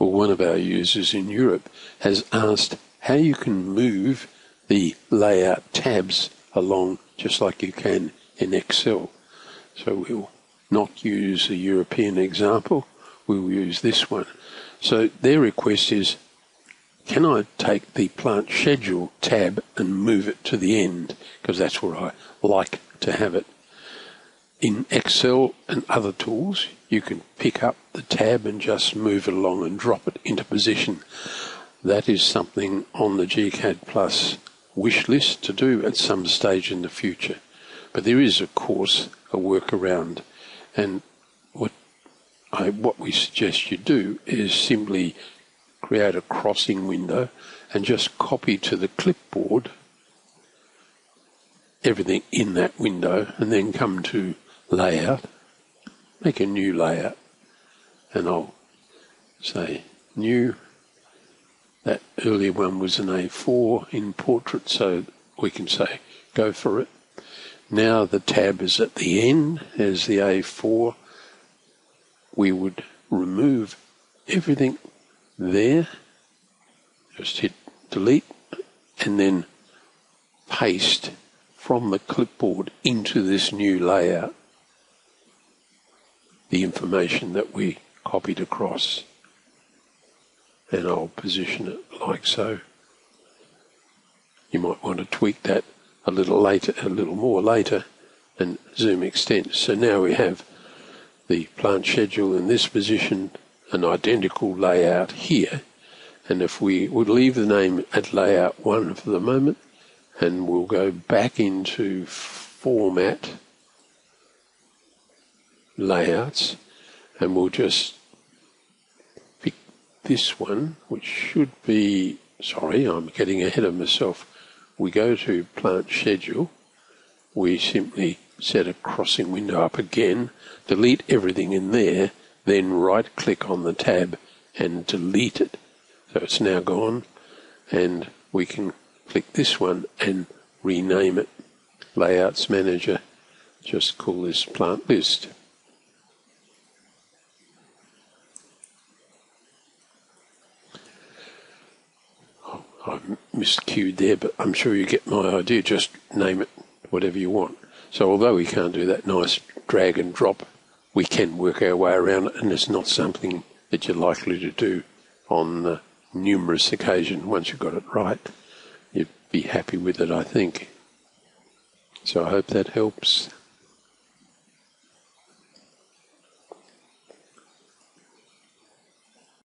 or one of our users in Europe has asked how you can move the layout tabs along just like you can in Excel. So we'll not use a European example, we'll use this one. So their request is, can I take the plant schedule tab and move it to the end? Because that's where I like to have it. In Excel and other tools, you can pick up the tab and just move it along and drop it into position. That is something on the gCADPlus wish list to do at some stage in the future. But there is, of course, a workaround. And what I, what we suggest you do is simply create a crossing window and just copy to the clipboard everything in that window and then come to layout, make a new layer and I'll say new. That earlier one was an A4 in portrait, so we can say go for it. Now the tab is at the end as the A4. We would remove everything there. Just hit delete and then paste from the clipboard into this new layout the information that we copied across. And I'll position it like so. You might want to tweak that a little later, a little more later, and zoom extents. So now we have the plant schedule in this position, an identical layout here. And if we would leave the name at layout one for the moment, and we'll go back into format layouts, and we'll just pick this one, which should be, sorry, I'm getting ahead of myself. We go to plant schedule, we simply set a crossing window up again, delete everything in there, then right click on the tab and delete it. So it's now gone, and we can click this one and rename it. Layouts Manager, just call this plant list. I miscued there, but I'm sure you get my idea. Just name it whatever you want. So although we can't do that nice drag and drop, we can work our way around it, and it's not something that you're likely to do on uh, numerous occasions. Once you've got it right, you'd be happy with it, I think. So I hope that helps.